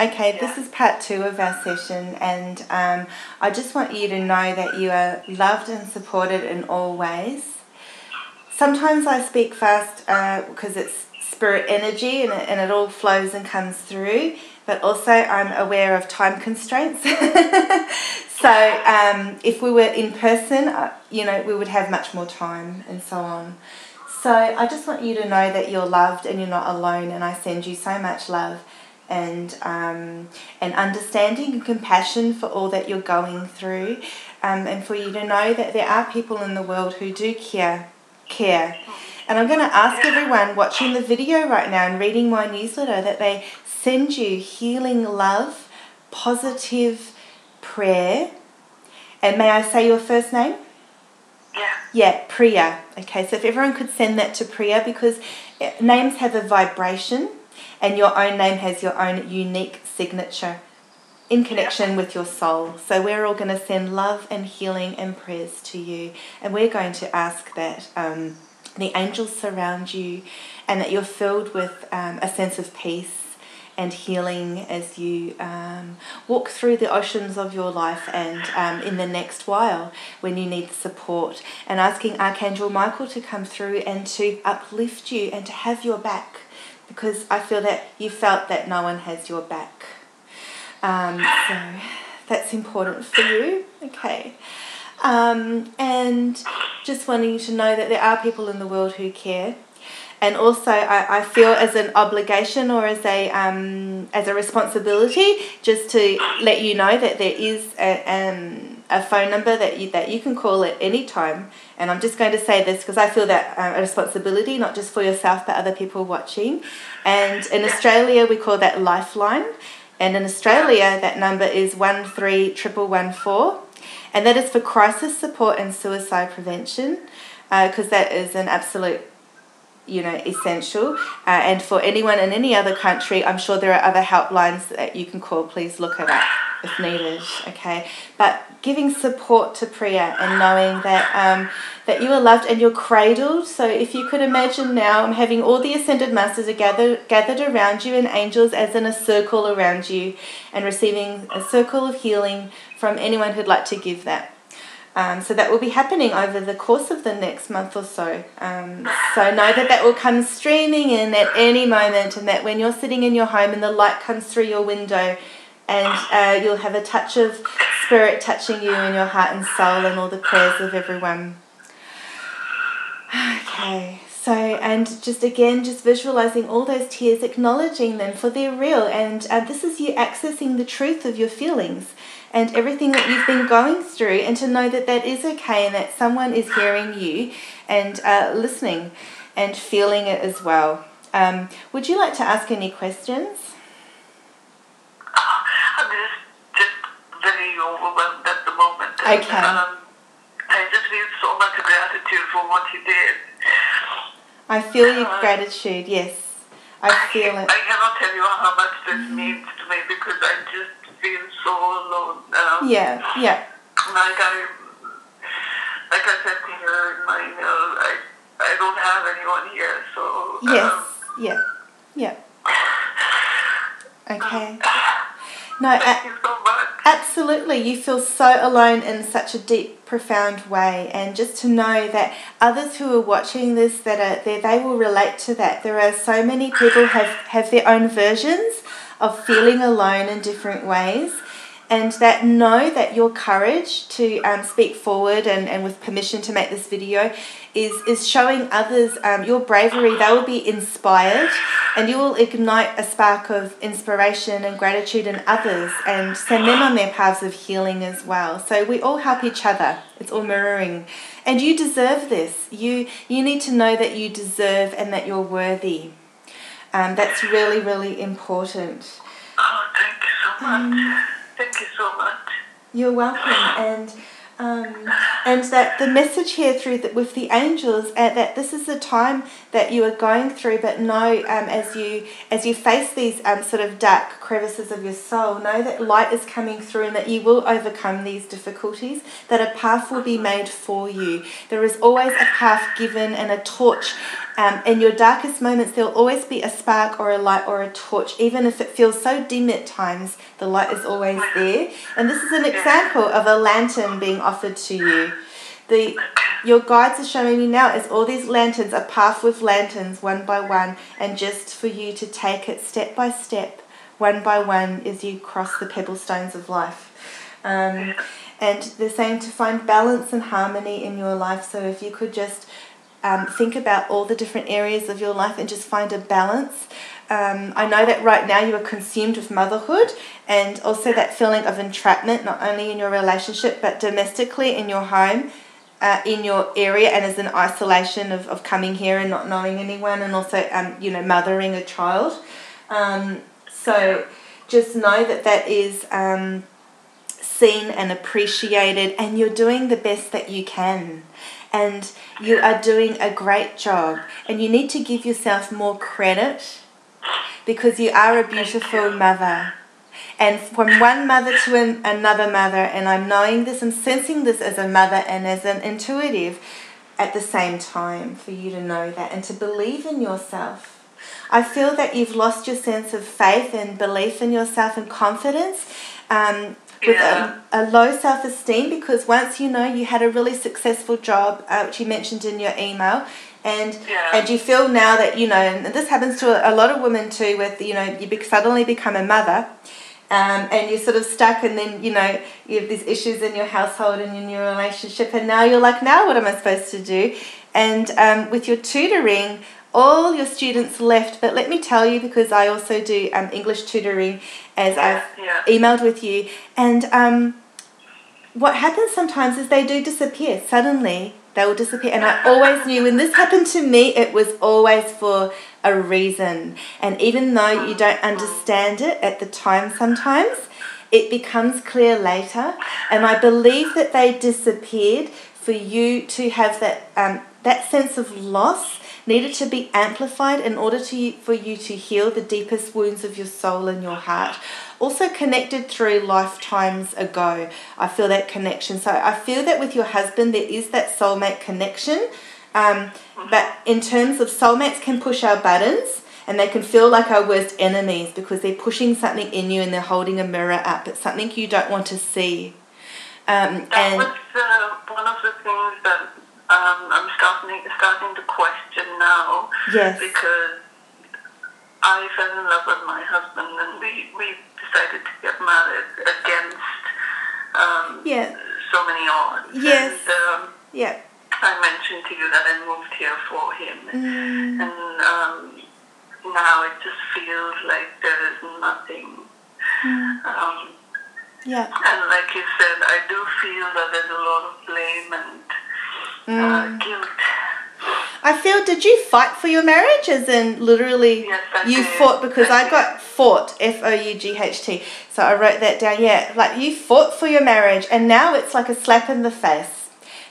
Okay, this is part two of our session, and um, I just want you to know that you are loved and supported in all ways. Sometimes I speak fast because uh, it's spirit energy and it, and it all flows and comes through, but also I'm aware of time constraints. so um, if we were in person, uh, you know, we would have much more time and so on. So I just want you to know that you're loved and you're not alone, and I send you so much love and um, and understanding and compassion for all that you're going through, um, and for you to know that there are people in the world who do care, care. And I'm going to ask everyone watching the video right now and reading my newsletter that they send you healing love, positive prayer, and may I say your first name? Yeah. Yeah, Priya. Okay, so if everyone could send that to Priya because eh, names have a vibration and your own name has your own unique signature in connection with your soul. So we're all going to send love and healing and prayers to you, and we're going to ask that um, the angels surround you, and that you're filled with um, a sense of peace and healing as you um, walk through the oceans of your life and um, in the next while when you need support. And asking archangel michael to come through and to uplift you and to have your back because I feel that you felt that no one has your back. Um, so that's important for you. Okay. Um, and just wanting you to know that there are people in the world who care. And also, I, I feel as an obligation or as a um, as a responsibility, just to let you know that there is a, um, a phone number that you that you can call at any time. And I'm just going to say this because I feel that uh, a responsibility, not just for yourself but other people watching. And in Australia, we call that Lifeline. And in Australia, that number is one three triple one four, and that is for crisis support and suicide prevention, because uh, that is an absolute you know essential uh, and for anyone in any other country i'm sure there are other helplines that you can call please look it up if needed okay but giving support to Priya and knowing that um, that you are loved and you're cradled. So if you could imagine now, I'm having all the ascended masters are gathered gathered around you and angels as in a circle around you, and receiving a circle of healing from anyone who'd like to give that. Um, so that will be happening over the course of the next month or so. Um, so know that that will come streaming in at any moment, and that when you're sitting in your home and the light comes through your window, and uh, you'll have a touch of spirit touching you in your heart and soul, and all the prayers of everyone. Okay. So, and just again, just visualizing all those tears, acknowledging them for they're real. And uh, this is you accessing the truth of your feelings and everything that you've been going through, and to know that that is okay and that someone is hearing you and uh, listening and feeling it as well. Um, would you like to ask any questions? I'm just, just very overwhelmed at the moment. Okay. um, I just feel so much gratitude for what you did. I feel your uh, gratitude, yes. I feel I, it. I cannot tell you how much this means to me because I just feel so alone now. Yeah, yeah. Like I, like I said to you in my email, I, I don't have anyone here, so. Yes, um, yeah, yeah. Okay. No, thank a- you so. Absolutely. You feel so alone in such a deep, profound way, and just to know that others who are watching this that are there, they will relate to that. There are so many people have have their own versions of feeling alone in different ways. And that know that your courage to um, speak forward and, and with permission to make this video is, is showing others um, your bravery. They will be inspired and you will ignite a spark of inspiration and gratitude in others and send them on their paths of healing as well. So we all help each other. It's all mirroring. And you deserve this. You, you need to know that you deserve and that you're worthy. Um, that's really, really important. Oh, thank you so much. Thank you so much. You're welcome, and um, and that the message here through the, with the angels uh, that this is the time that you are going through, but know um, as you as you face these um, sort of dark crevices of your soul, know that light is coming through and that you will overcome these difficulties, that a path will be made for you. There is always a path given and a torch. Um, in your darkest moments, there will always be a spark or a light or a torch. Even if it feels so dim at times, the light is always there. And this is an example of a lantern being offered to you. The your guides are showing me now is all these lanterns, a path with lanterns one by one, and just for you to take it step by step, one by one, as you cross the pebble stones of life. Um, and they're saying to find balance and harmony in your life. So if you could just um, think about all the different areas of your life and just find a balance. Um, I know that right now you are consumed with motherhood and also that feeling of entrapment, not only in your relationship but domestically in your home uh, in your area and as an isolation of, of coming here and not knowing anyone and also um, you know mothering a child. Um, so just know that that is um, seen and appreciated and you're doing the best that you can. And you are doing a great job. And you need to give yourself more credit because you are a beautiful mother and from one mother to an, another mother, and I'm knowing this, I'm sensing this as a mother and as an intuitive at the same time for you to know that and to believe in yourself. I feel that you've lost your sense of faith and belief in yourself and confidence. Um, with yeah. a, a, low self esteem because once you know you had a really successful job, uh, which you mentioned in your email, and yeah. and you feel now that you know, and this happens to a, a lot of women too, with you know, you be, suddenly become a mother, um, and you're sort of stuck and then you know you have these issues in your household and in your relationship and now you're like now what am i supposed to do? And um, with your tutoring all your students left but let me tell you because i also do um, english tutoring as yeah, i've yeah. emailed with you. And um, what happens sometimes is they do disappear suddenly they will disappear and i always knew when this happened to me it was always for a reason. And even though you don't understand it at the time sometimes, it becomes clear later. And I believe that they disappeared for you to have that, um, that sense of loss needed to be amplified in order to, for you to heal the deepest wounds of your soul and your heart. Also connected through lifetimes ago. I feel that connection. So I feel that with your husband, there is that soulmate connection um, but in terms of soulmates can push our buttons and they can feel like our worst enemies because they're pushing something in you and they're holding a mirror up. It's something you don't want to see. Um, that and was uh, one of the things that um, I'm starting starting to question now. Yes. Because I fell in love with my husband and we, we decided to get married against um, yeah. so many odds. Yes. And, um, yeah I mentioned to you that I moved here for him, mm. and um, now it just feels like there is nothing. Mm. Um, yeah. And like you said, I do feel that there's a lot of blame and uh, mm. guilt. I feel, did you fight for your marriage? As in, literally, yes, you did. fought because I, I got fought, F O U G H T. So I wrote that down. Yeah, like you fought for your marriage, and now it's like a slap in the face.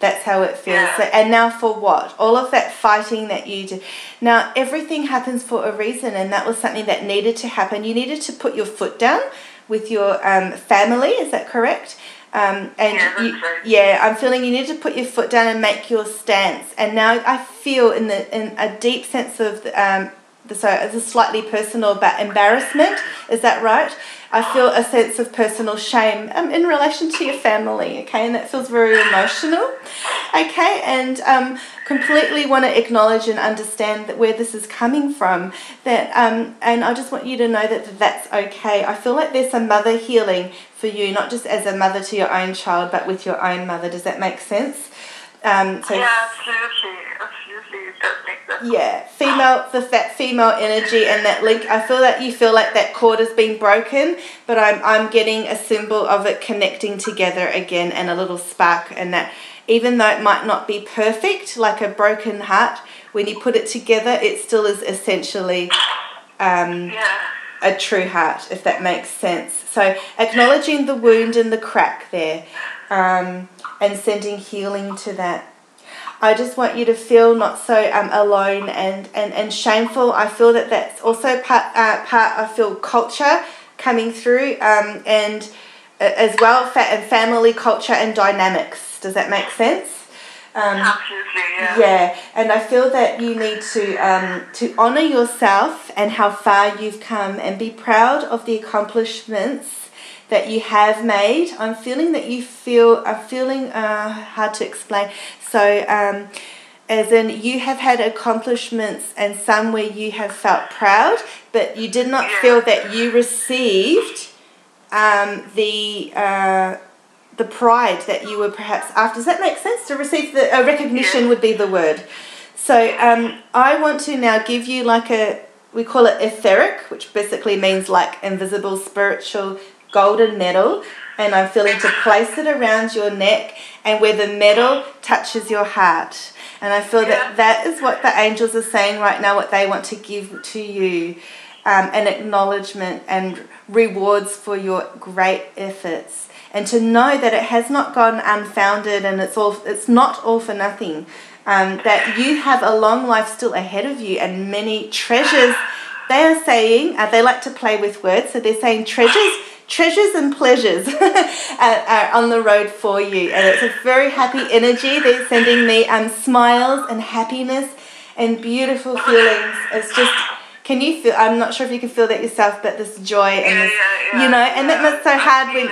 That's how it feels. Yeah. So, and now for what? All of that fighting that you do. Now, everything happens for a reason, and that was something that needed to happen. You needed to put your foot down with your um, family, is that correct? Um, and yeah, you, yeah, I'm feeling you need to put your foot down and make your stance. And now I feel in the in a deep sense of um, the, so it's a slightly personal but embarrassment. Is that right? I feel a sense of personal shame um, in relation to your family, okay, and that feels very emotional, okay, and um, completely want to acknowledge and understand that where this is coming from. That um, and I just want you to know that that's okay. I feel like there's some mother healing for you, not just as a mother to your own child, but with your own mother. Does that make sense? Um, so yeah, absolutely, absolutely, it does make sense. Yeah, female, the that female energy and that link. I feel that you feel like that cord has been broken, but I'm I'm getting a symbol of it connecting together again and a little spark, and that even though it might not be perfect, like a broken heart, when you put it together, it still is essentially. Um, yeah. A true heart, if that makes sense. So, acknowledging the wound and the crack there. Um, and sending healing to that. I just want you to feel not so um, alone and, and, and shameful. I feel that that's also part, uh, part I feel culture coming through, um, and uh, as well, fa- and family culture and dynamics. Does that make sense? Um, Absolutely, yeah. Yeah, and I feel that you need to um, to honor yourself and how far you've come, and be proud of the accomplishments that you have made. I'm feeling that you feel. I'm feeling uh, hard to explain. So. Um, as in you have had accomplishments and some where you have felt proud, but you did not feel that you received um, the uh, the pride that you were perhaps after. Does that make sense? To receive the uh, recognition would be the word. So um, I want to now give you like a we call it etheric, which basically means like invisible spiritual golden medal. And I'm feeling to place it around your neck and where the medal touches your heart. And I feel that that is what the angels are saying right now, what they want to give to you um, an acknowledgement and rewards for your great efforts. And to know that it has not gone unfounded and it's all it's not all for nothing. Um, that you have a long life still ahead of you and many treasures. They are saying, uh, they like to play with words, so they're saying treasures treasures and pleasures are, on the road for you. And it's a very happy energy. They're sending me um, smiles and happiness and beautiful feelings. It's just, can you feel, I'm not sure if you can feel that yourself, but this joy and this, yeah, yeah, you know, and that must so hard when,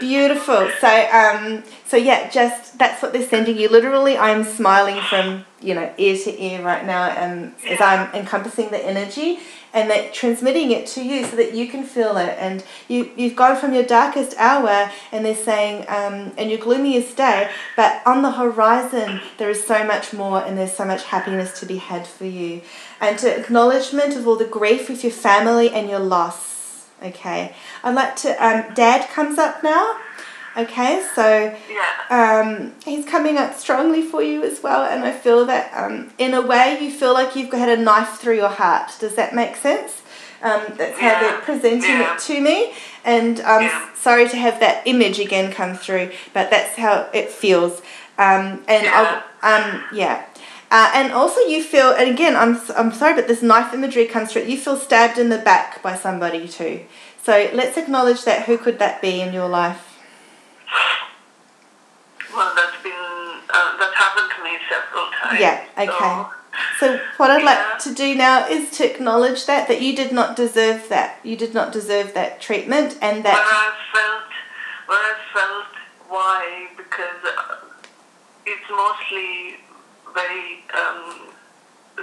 beautiful. So, um, so yeah, just, that's what they're sending you. Literally, I'm smiling from, you know, ear to ear right now and as I'm encompassing the energy and that transmitting it to you so that you can feel it. And you, you've gone from your darkest hour, and they're saying, um, and your gloomiest day, but on the horizon, there is so much more, and there's so much happiness to be had for you. And to acknowledgement of all the grief with your family and your loss. Okay, I'd like to. Um, Dad comes up now. Okay, so yeah. um, he's coming up strongly for you as well, and I feel that um, in a way you feel like you've had a knife through your heart. Does that make sense? Um, that's how they're presenting yeah. it to me, and I'm yeah. sorry to have that image again come through, but that's how it feels. Um, and yeah. I'll, um, yeah. Uh, and also you feel, and again, I'm, I'm sorry, but this knife imagery comes through. You feel stabbed in the back by somebody too. So let's acknowledge that. Who could that be in your life? Well, that's been uh, that's happened to me several times. Yeah. Okay. So, so what I'd yeah. like to do now is to acknowledge that that you did not deserve that. You did not deserve that treatment, and that. Where I felt, where I felt why because it's mostly very um,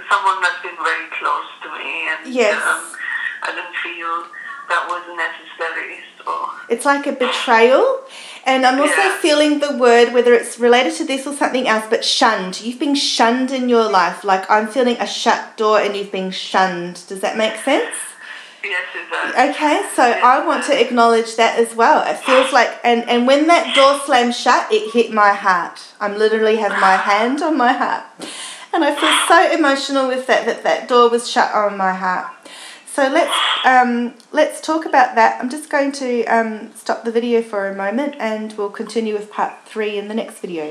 someone that's been very close to me, and yes. um, I didn't feel that was necessary. So it's like a betrayal, and I'm also yeah. feeling the word whether it's related to this or something else, but shunned. You've been shunned in your life. Like I'm feeling a shut door, and you've been shunned. Does that make sense? Yes, it does. Okay, so I want to acknowledge that as well. It feels like, and, and when that door slammed shut, it hit my heart. I'm literally have my hand on my heart. And I feel so emotional with that, that that door was shut on my heart. So let's um, let's talk about that. I'm just going to um, stop the video for a moment and we'll continue with part three in the next video.